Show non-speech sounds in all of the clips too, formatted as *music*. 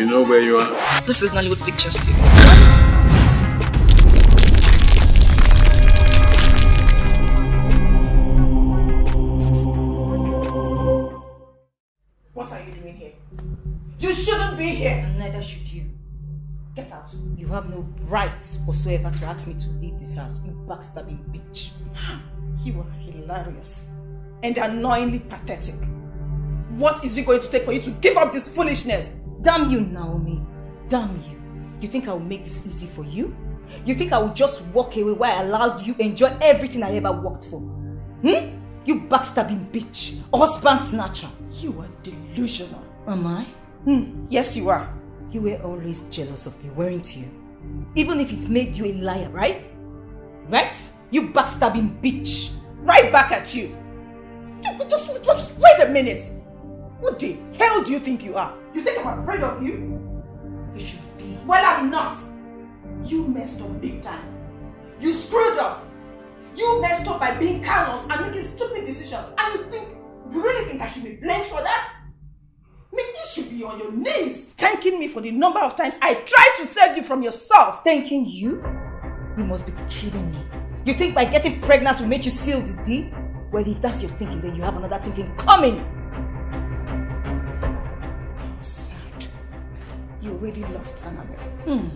you know where you are? This is Nollywood Pictures TV. What are you doing here? You shouldn't be here. And neither should you. Get out. You have no right whatsoever to ask me to leave this house, you backstabbing bitch. *gasps* You are hilarious and annoyingly pathetic. What is it going to take for you to give up this foolishness? Damn you, Naomi. Damn you. You think I will make this easy for you? You think I will just walk away while I allowed you enjoy everything I ever worked for? Hmm? You backstabbing bitch. Husband snatcher. You are delusional. Am I? Hmm. Yes, you are. You were always jealous of me, weren't you? Even if it made you a liar, right? Right? You backstabbing bitch. Right back at you. You just, just wait a minute. Who the hell do you think you are? You think I'm afraid of you? You should be. Well, I'm not. You messed up big time. You screwed up. You messed up by being careless and making stupid decisions. And you think, you really think I should be blamed for that? Maybe you should be on your knees thanking me for the number of times I tried to save you from yourself. Thanking you? You must be kidding me. You think by getting pregnant will make you seal the deal? Well, if that's your thinking, then you have another thinking coming. You already lost Annabelle. Hmm.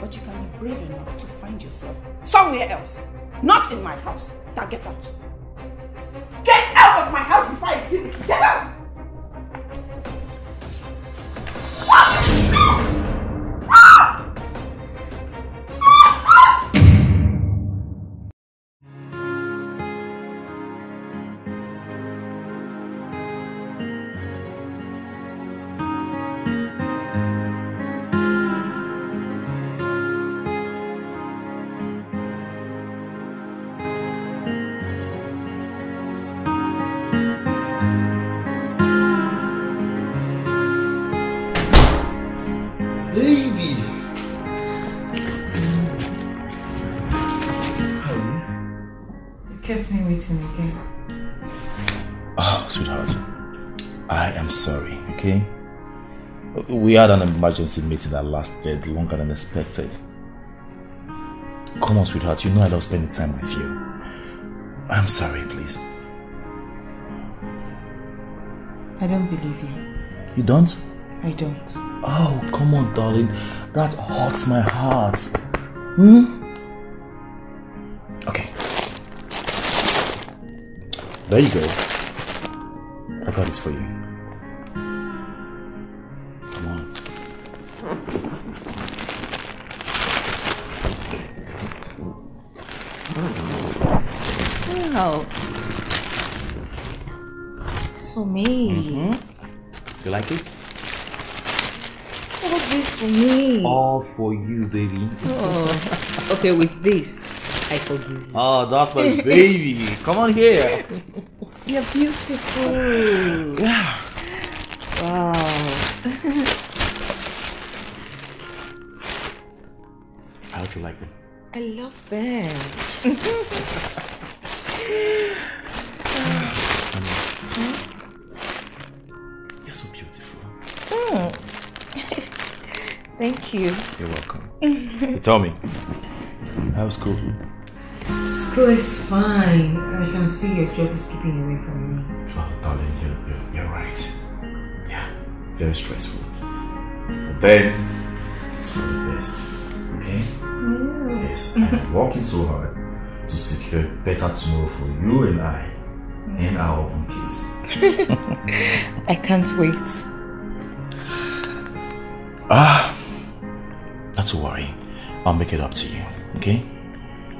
But you can be brave enough to find yourself somewhere else. Not in my house. Now get out. Get out of my house before I with you. Get out! Am sorry, okay? We had an emergency meeting that lasted longer than expected. Come on, sweetheart. You know I love spending time with you. I'm sorry, please. I don't believe you. You don't? I don't. Oh, come on, darling. That hurts my heart. Hmm? Okay. There you go. I got this for you. Wow. It's for me. Mm-hmm. You like it? What is this for me? All for you, baby. Oh. *laughs* Okay, with this, I forgive you. Oh, that's my baby. Come on here. You're beautiful. Yeah. Wow. I hope you like it. I love them. *laughs* Thank you. You're welcome. So tell me, how's school? School is fine. I can see your job is keeping you away from me. Oh, darling, you're, you're, you're right. Yeah, very stressful. But then, it's for the best. Okay? Yes, I'm working so hard to secure better tomorrow for you and I and our own kids. *laughs* I can't wait. Ah, not to worry. I'll make it up to you. Okay?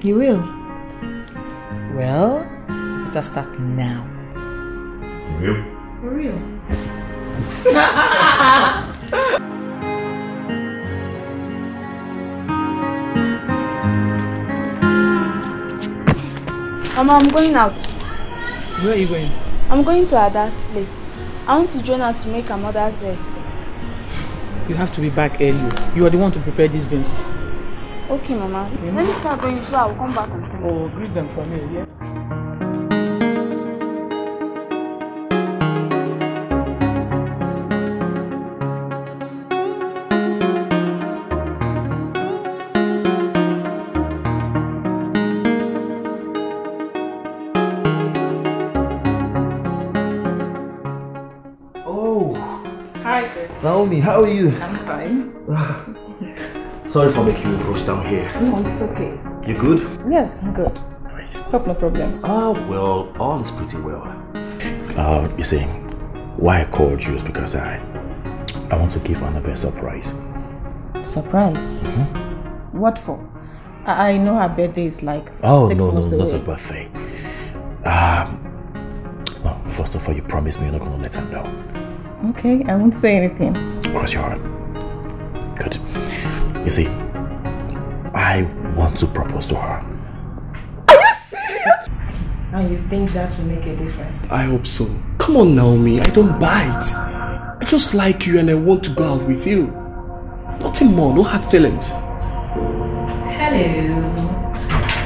You will? Well, let us start now. For real? For *laughs* real. Mama, I'm going out. Where are you going? I'm going to Ada's place. I want to join her to make her mother's hair. You have to be back early. You are the one to prepare these beans. Okay, Mama. Let me start going so I will come back and. Oh, greet them for me, yeah? Naomi, how are you? I'm fine. *sighs* Sorry for making you rush down here. No, it's okay. You good? Yes, I'm good. Right. Hope no problem. Ah, well, all is pretty well. Uh, you see, why I called you is because I, I want to give Annabelle a surprise. Surprise? What for? I, I know her birthday is like Oh six no, no, months not away. a birthday. Um, well, first of all, you promised me you're not going to let her know. Okay, I won't say anything. Cross your heart. Good. You see, I want to propose to her. Are you serious? And you think that will make a difference? I hope so. Come on, Naomi. I don't bite. I just like you and I want to go out with you. Nothing more, no hard feelings. Hello.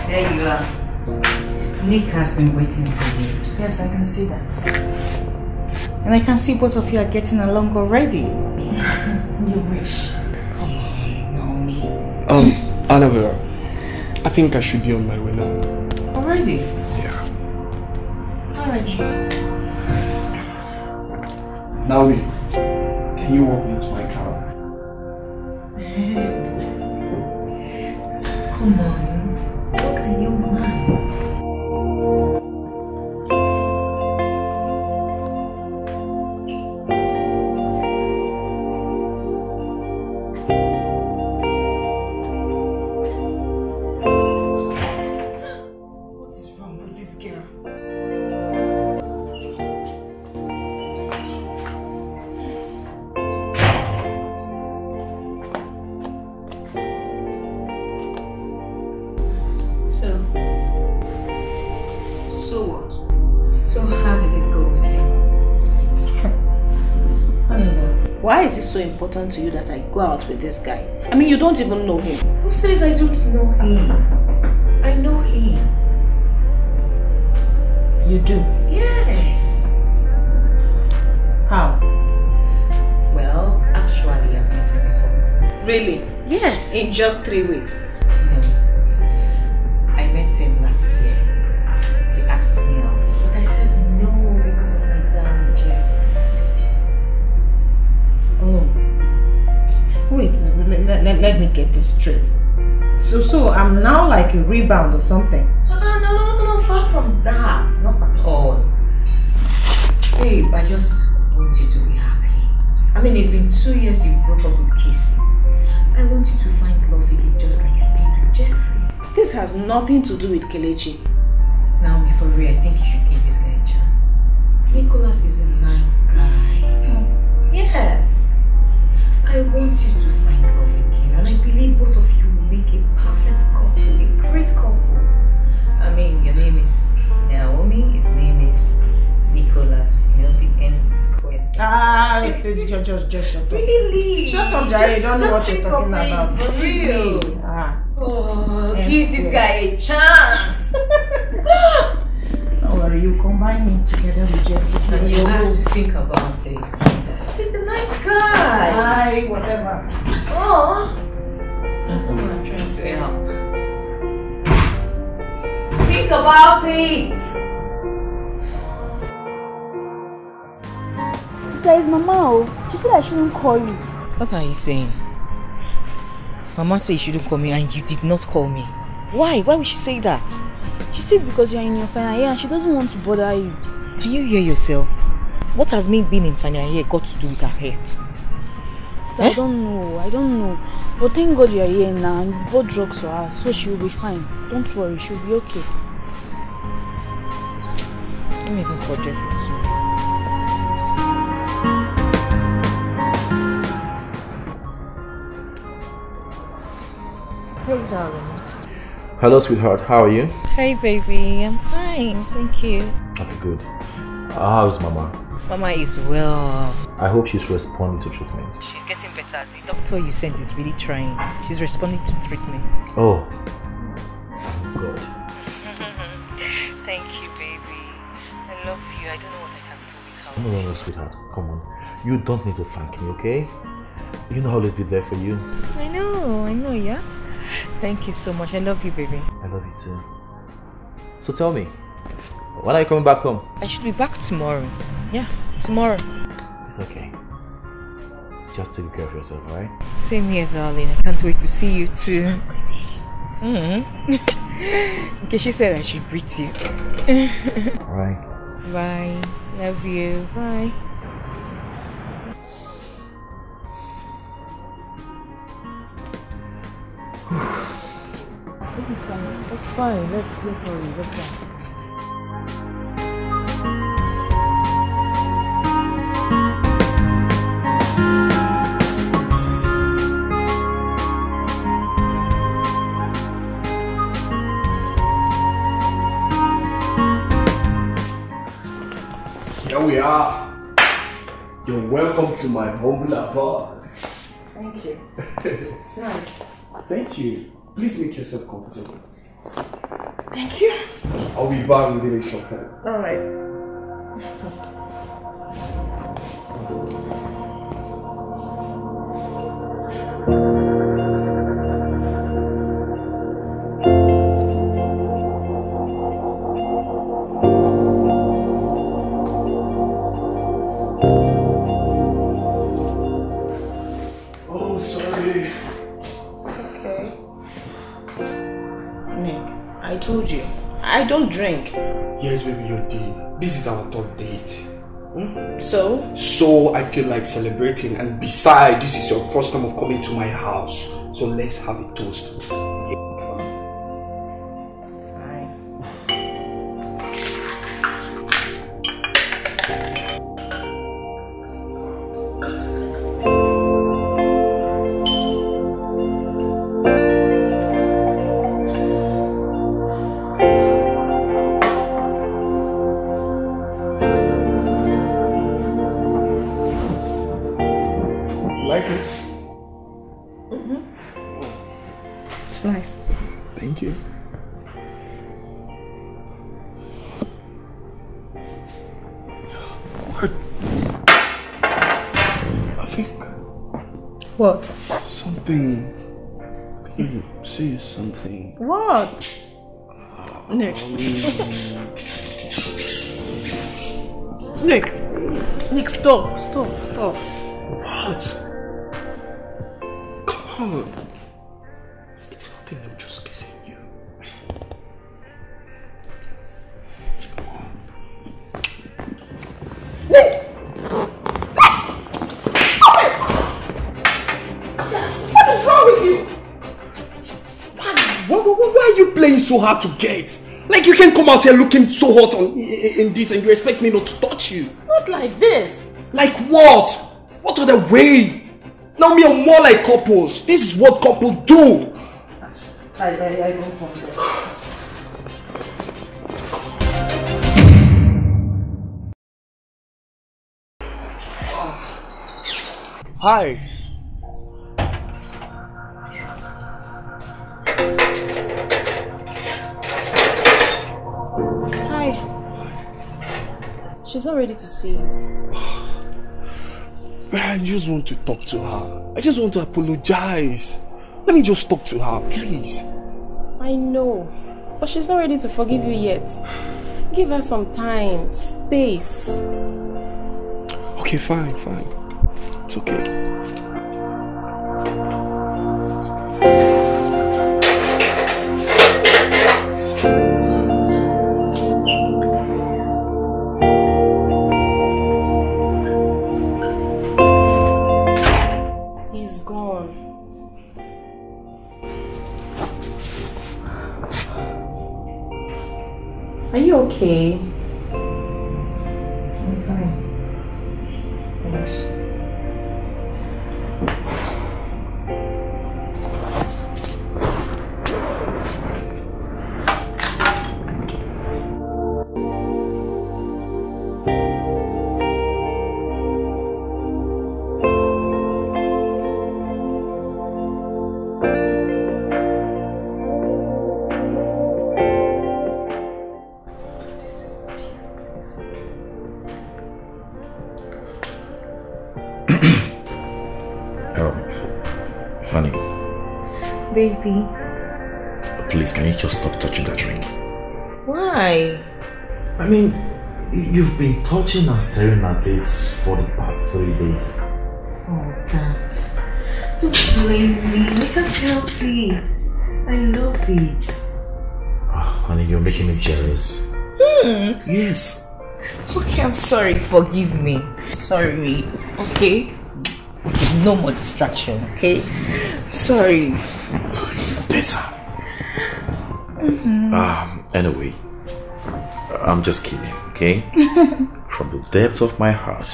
There you are. Nick has been waiting for you. Yes, I can see that. And I can see both of you are getting along already. You wish. Come on, Naomi. Um, Annabelle, I think I should be on my way now. Already? Yeah. Already. Naomi, can you walk me to my car? *laughs* Come on. Look the young man. Important to you that I go out with this guy? I mean, you don't even know him. Who says I don't know him? Hmm. I know him. You do? Yes. How? Well, actually, I've met him before. Really? Yes. In just three weeks. Let, me get this straight. So, so I'm now like a rebound or something. Ah, no, no, no, no, far from that. Not at all. Babe, I just want you to be happy. I mean, it's been two years you broke up with Casey. I want you to find love again just like I did with Jeffrey. This has nothing to do with Kelechi. Naomi, for real, I think you should give this guy a chance. Nicholas is a nice guy. Yes. I want you to believe both of you will make a perfect couple, a great couple. I mean, your name is Naomi, his name is Nicholas. You know, the N squared. Ah, *laughs* just, just, just shut up. Really? Shut up, Jai. You don't know what you're talking about. For real. Ah, Oh, N give this guy a chance. *laughs* don't worry, you combine me together with Jeffrey. And you have to think about it. He's a nice guy. Aye, whatever. Oh, that's what I'm trying to help. Think about it. Sister, is Mama. oh. She said I shouldn't call you. What are you saying? Mama said you shouldn't call me, and you did not call me. Why? Why would she say that? She said because you're in your final year and she doesn't want to bother you. Can you hear yourself? What has me being in final year got to do with her head? Sister, Eh? I don't know. I don't know. But thank God you're here now and you bought drugs for her, so she will be fine. Don't worry, she'll be okay. Let me even call Jeffrey too. Hey, darling. Hello, sweetheart. How are you? Hey, baby. I'm fine. Thank you. Okay, good. How's Mama? Mama is well. I hope she's responding to treatment. She's getting better. The doctor you sent is really trying. She's responding to treatment. Oh, thank God. *laughs* Thank you, baby. I love you. I don't know what I can do without No, no, no, sweetheart. Come on. You don't need to thank me, okay? You know I'll always be there for you. I know, I know, yeah. Thank you so much. I love you, baby. I love you too. So tell me, when are you coming back home? I should be back tomorrow. Yeah, tomorrow. It's okay. just take care of yourself, alright? Same here, darling. I can't wait to see you too. Mm. *laughs* okay, she said I should greet you. Alright. Bye. Love you. Bye. *sighs* It's fine. Let's let's hurry. Let's go. We are. You're welcome to my humble abode. Thank you. *laughs* It's nice. Thank you. Please make yourself comfortable. Thank you. I'll be back within a short time. All *laughs* I don't drink. Yes, baby, you did. This is our third date. Hmm? So? So I feel like celebrating, and besides, this is your first time of coming to my house. So let's have a toast. Nick. Nick. Nick, stop. Stop. Stop. What? Come on. So hard to get? Like you can come out here looking so hot on in, in this and you expect me not to touch you? Not like this. Like what? What other way? Now me are more like couples. This is what couples do. I, I, I don't want. Hi. Hi. She's not ready to see you. *sighs* I just want to talk to her. I just want to apologize. Let me just talk to her, please. I know. But she's not ready to forgive you yet. Give her some time, space. Okay, fine, fine. It's okay. Baby. please, can you just stop touching that ring? Why? I mean, you've been touching and staring at it for the past three days. Oh, darling. Don't blame me. I can't help it. I love it. Oh, honey, you're making me jealous. Hmm. Yes. Okay, I'm sorry. Forgive me. Sorry. Okay? Okay, no more distraction, okay? Sorry. Better. Um, anyway, I'm just kidding, okay? *laughs* From the depth of my heart,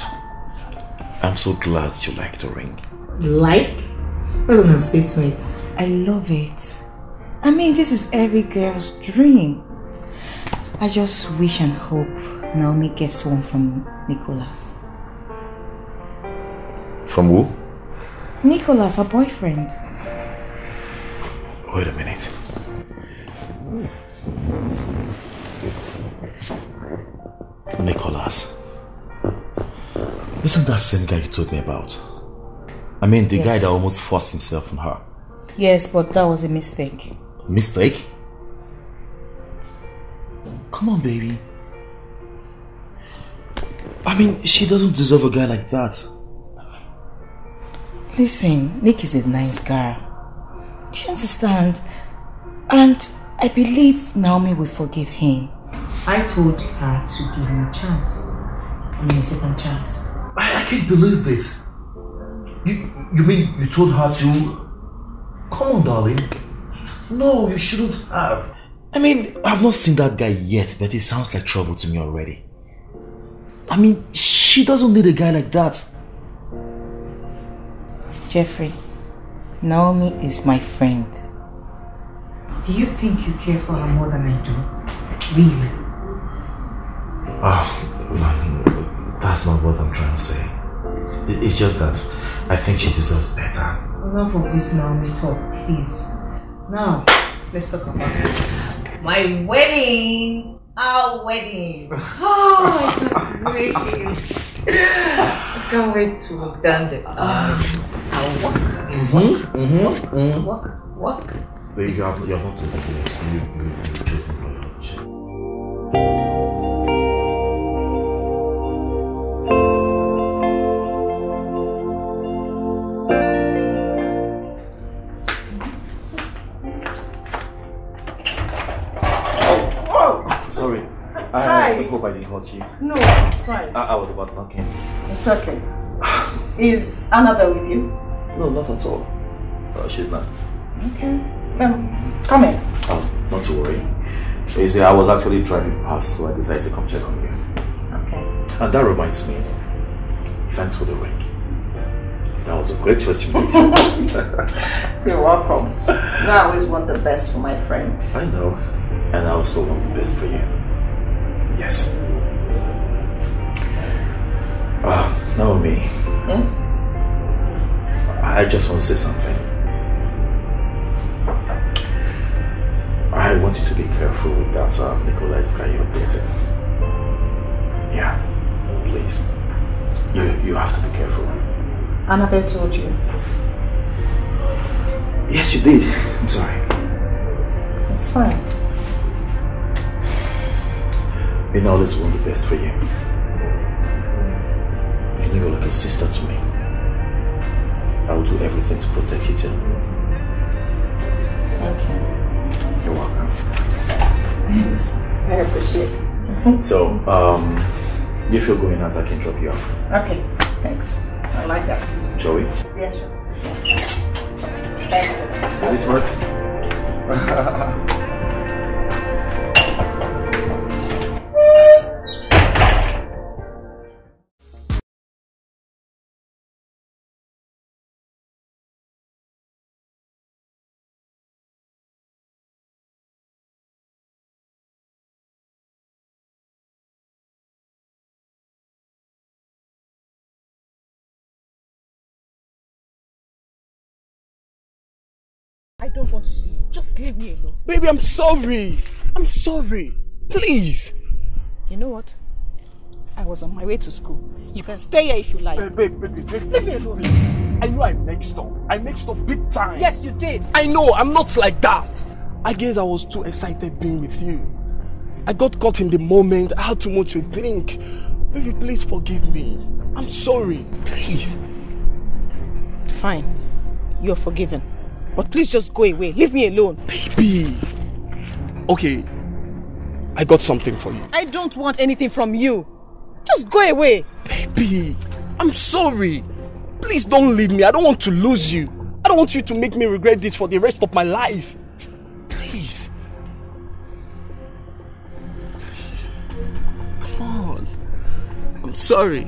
I'm so glad you like the ring. Like? What's an statement? I love it. I mean, this is every girl's dream. I just wish and hope Naomi gets one from Nicholas. From who? Nicholas, her boyfriend. Wait a minute. Nicholas. Isn't that same guy you told me about? I mean, the guy that almost forced himself on her. Yes, but that was a mistake. Mistake? Come on, baby. I mean, she doesn't deserve a guy like that. Listen, Nick is a nice guy. Do you understand? And I believe Naomi will forgive him. I told her to give him a chance. I mean, a second chance. I, I can't believe this. You, you mean you told her to? Come on, darling. No, you shouldn't have. I mean, I've not seen that guy yet, but he sounds like trouble to me already. I mean, she doesn't need a guy like that. Jeffrey, Naomi is my friend. Do you think you care for her more than I do? Really? Oh, that's not what I'm trying to say. It's just that I think she deserves better. Enough of this Naomi talk, please. Now, let's talk about it. My wedding! Our wedding! *laughs* Oh, I can't wait. I can't wait to look down the um, I'll walk, Mm-hmm, walk, walk. Baby, you have, you have not taken it. You, you, you're choosing for your lunch. Sorry. Hurt you. No, it's fine. I, I was about knocking. It's okay. Is Annabelle with you? No, not at all. Uh, she's not. Okay. Um, come in. Oh, not to worry. You see, I was actually driving past, so I decided to come check on you. Okay. And that reminds me, thanks for the ring. That was a great choice you made. *laughs* You're welcome. I always want the best for my friend. I know, and I also want the best for you. Yes. Ah, Naomi, Yes? I just want to say something. I want you to be careful with that uh, Nicholas guy you're dating. Yeah, please. You you have to be careful. Annabelle told you. Yes, you did. I'm sorry. It's fine. We always want the best for you. You're like a sister to me. I will do everything to protect you too. Thank you. You're welcome. Thanks. I appreciate it. *laughs* So, um, if you're going out, I can drop you off. Okay. Thanks. I like that. Joey? Yeah, sure. Thanks. That is work. Don't want to see you. Just leave me alone. Baby, I'm sorry. I'm sorry. Please. You know what? I was on my way to school. You can stay here if you like. Hey, babe, baby, baby. Leave me alone. I know I mixed up. I mixed up big time. Yes, you did. I know, I'm not like that. I guess I was too excited being with you. I got caught in the moment. I had too much to think. Baby, please forgive me. I'm sorry. Please. Fine. you're forgiven. But please just go away. Leave me alone. Baby. Okay. I got something for you. I don't want anything from you. Just go away. Baby. I'm sorry. Please don't leave me. I don't want to lose you. I don't want you to make me regret this for the rest of my life. Please. Come on. I'm sorry.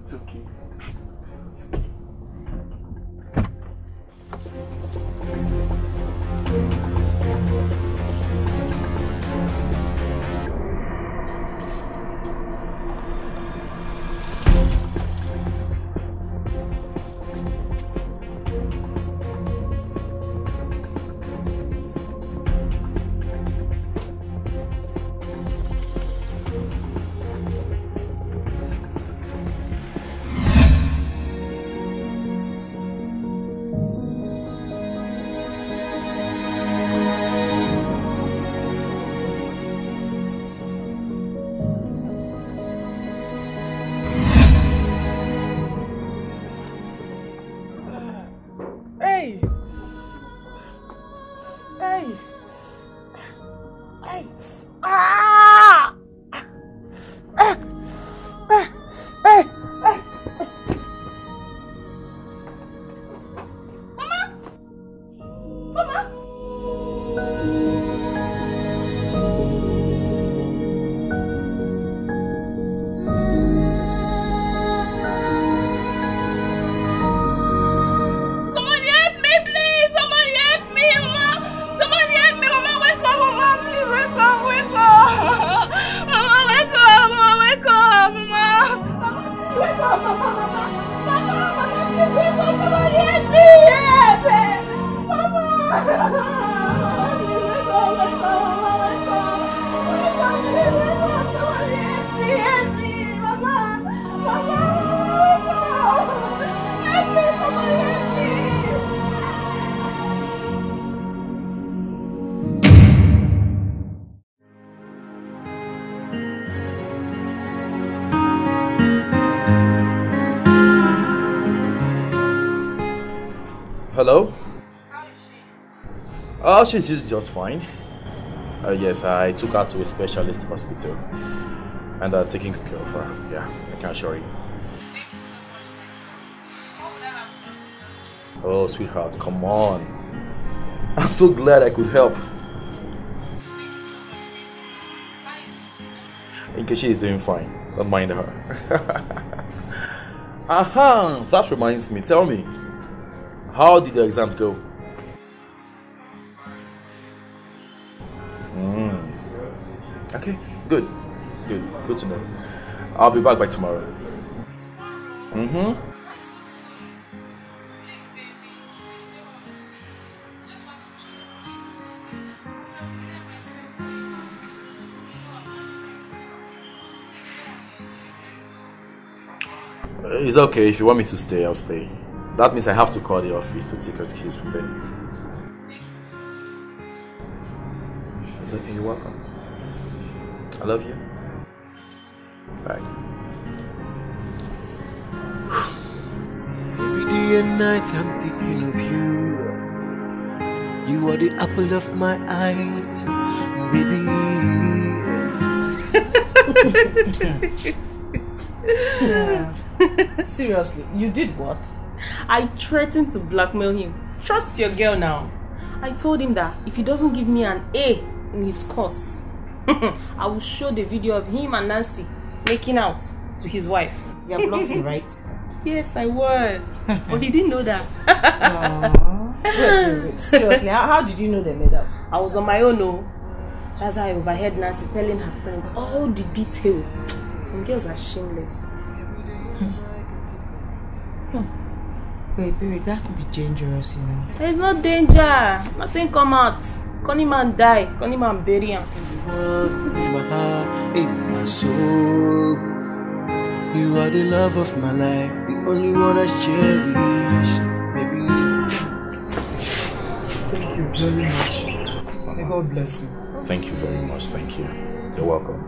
Oh, she's just, fine. Uh, yes, I took her to a specialist hospital and uh, taking good care of her. Yeah, I can assure you. Oh, sweetheart, come on. I'm so glad I could help. Nkechi is doing fine. Don't mind her. *laughs* Aha! That reminds me. Tell me, how did the exams go? Good. Good. Good to know. I'll be back by tomorrow. Mm-hmm. It's okay. If you want me to stay, I'll stay. That means I have to call the office to take her keys from there. It's okay. You're welcome. I love you. Bye. Every day and night I'm thinking of you. You are the apple of my eyes, baby. *laughs* Seriously, you did what? I threatened to blackmail him. Trust your girl now. I told him that if he doesn't give me an A in his course, *laughs* I will show the video of him and Nancy making out to his wife. You're bluffing, right? *laughs* Yes, I was. but he didn't know that. Wait, wait, wait. Seriously, how, how did you know they made out? I was on my own, no. That's how I overheard Nancy telling her friends all the details. Some girls are shameless. Wait, baby, that could be dangerous, you know. There's no danger. Nothing come out. Connie man die. Connie man bury him. In my heart, in my soul. You are the love of my life, the only one I cherish, baby. Thank you very much. May God bless you. Thank you very much. Thank you. You're welcome.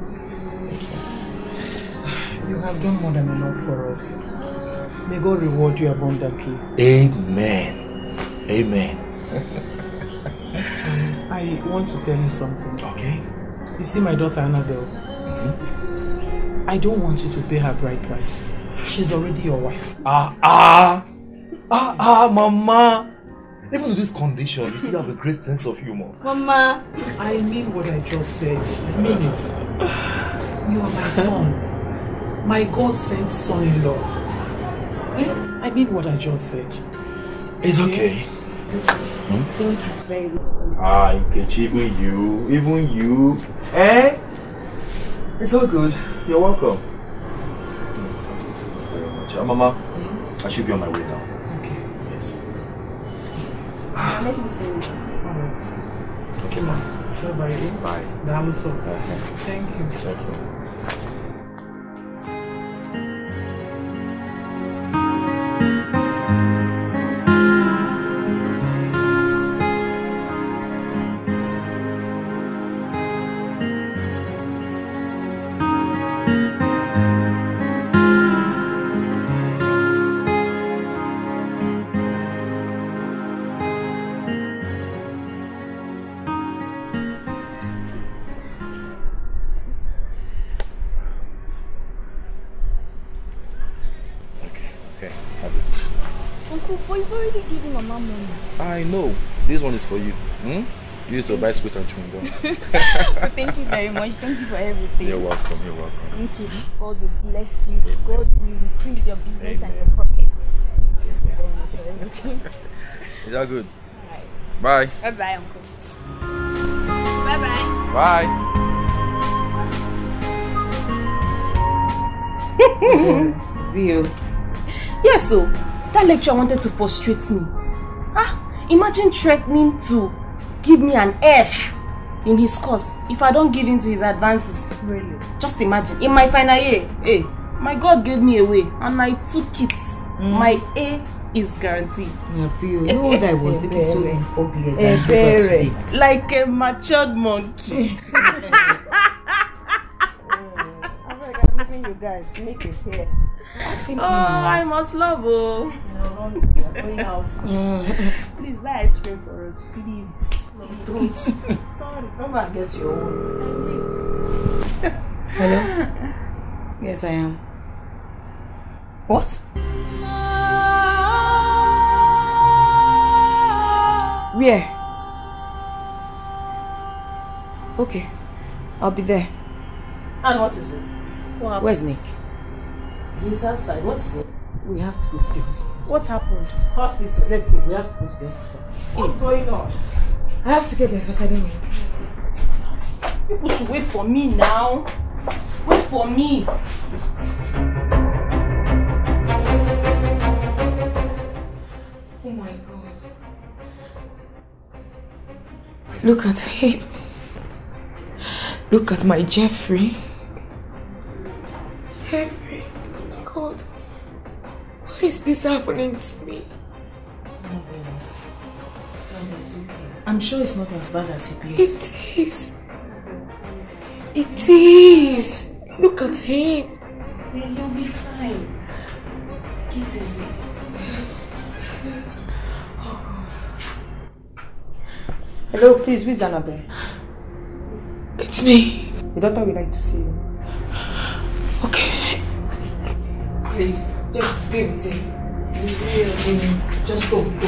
Thank you. *sighs* You have done more than enough for us. May God reward you abundantly. Amen. Amen. *laughs* I want to tell you something. Okay. You see my daughter Annabelle? I don't want you to pay her bride price. She's already your wife. Ah, ah. Ah, ah, mama. Even in this condition, you still have a great sense of humor. Mama. I mean what I just said. I mean it. You are my son. My God sent son-in-law. Eh? I mean what I just said. It's okay. Thank you very much. Ah, Nkechi, even you, even you. Eh? It's all good. You're welcome. Thank you very much. Ah, Mama, I should be on my way now. Okay. Yes. Let me see. Alright. Okay, ma. Bye-bye. Bye. Daalụ sọ. Uh-huh. Thank you. Thank you. Given Mama money. I know. This one is for you. Hmm? Use to buy sweet and chewing gum. Thank you very much. Thank you for everything. You're welcome. You're welcome. Thank you. God will bless you. God will increase your business and your pockets. Thank you very much for everything. Is that good? Bye. Bye bye, Uncle. Bye bye. Bye. Rio. Yes, so that lecture wanted to frustrate me. Imagine threatening to give me an F in his course if I don't give in to his advances. Really? Just imagine, in my final year, hey, my God gave me away and I took it. Hmm. My A is guaranteed. Yeah, You eh, know what eh, I was looking so ugly Eh, that today. Like a matured monkey. *laughs* *laughs* Oh, I'm leaving you guys. Nick is here. Ask him Oh, I must love oh. *laughs* *laughs* Please buy ice cream for us, please. *laughs* Sorry. Come back and get your own. Hello? Yes, I am. What? Where? Okay, I'll be there. And what is it? Where's Nick? He's outside. What is it? We have to go to the hospital. What happened? Hospital. Let's go. We have to go to the hospital. What's going on? I have to get there first. I don't know. People should wait for me now. Wait for me. Oh my god. Look at him. Look at my Jeffrey. Jeffrey. This happening to me? I'm sure it's not as bad as it is. It is. It is. Look at him. You'll be fine. Get easy. Hello, please, who's Annabelle? It's me. The doctor would like to see you. Okay. Please, just be with him. Just go, go.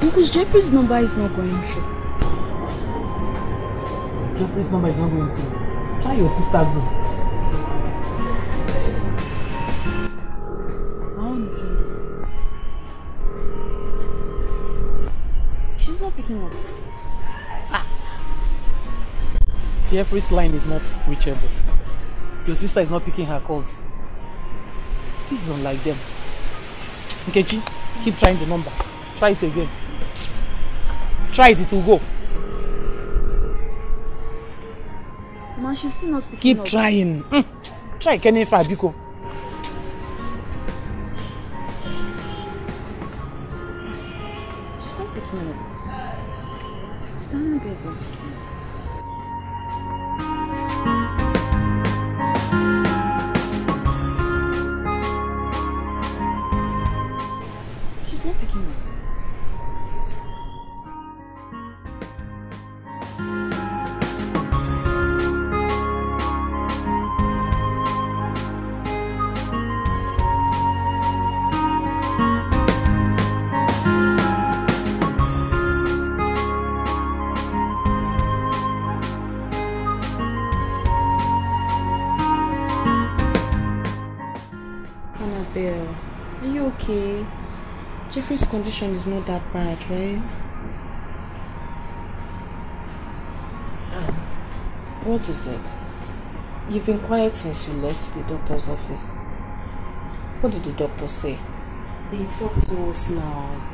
Uncle's Jeffrey's number is not going through. Jeffrey's number is not going through. Try your sister's Jeffrey's line is not reachable. Your sister is not picking her calls. This is unlike them. Nkechi, keep trying the number. Try it again. Try it, it will go. Ma, she's still not picking Keep up. trying. Mm. Try Kenny Fabiko. Jeffrey's condition is not that bad, right? Ah. What is it? You've been quiet since you left the doctor's office. What did the doctor say? They talk to us now.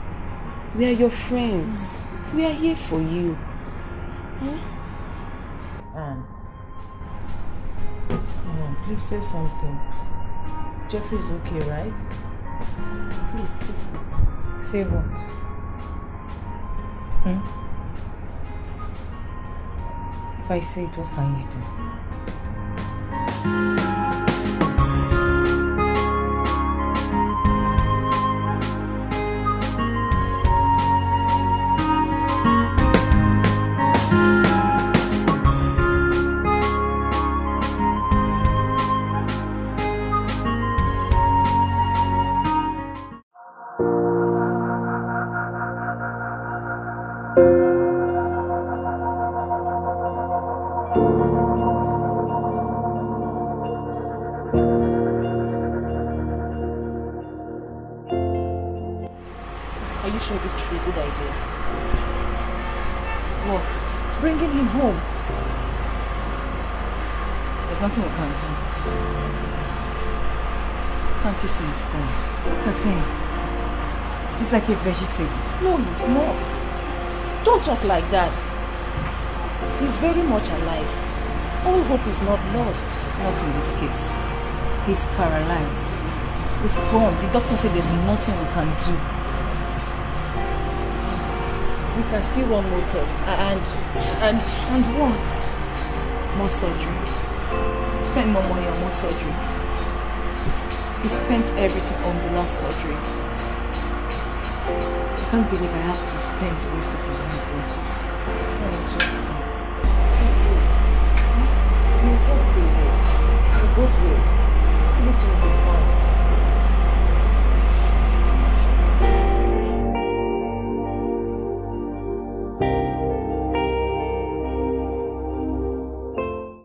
We are your friends. We are here for you. Anne. Um, come on, please say something. Jeffrey's okay, right? Please say something. Say what? Hmm? If I say it, what can you do? Vegetable. No, he's not. Don't talk like that. He's very much alive. All hope is not lost. Not in this case. He's paralyzed. He's gone. The doctor said there's nothing we can do. We can still run more tests and and and what? More surgery. Spend more money on more surgery. We spent everything on the last surgery. Can't believe I have to spend the rest of my life like this. No, it's okay. We'll go through this. We'll go through it. Everything will be fine.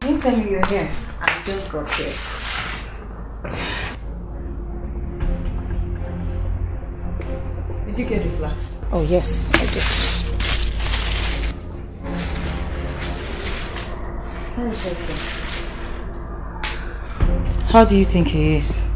Didn't tell me you're here. I just got here. You get the flask? Oh, yes, I did. How is it? How do you think he is?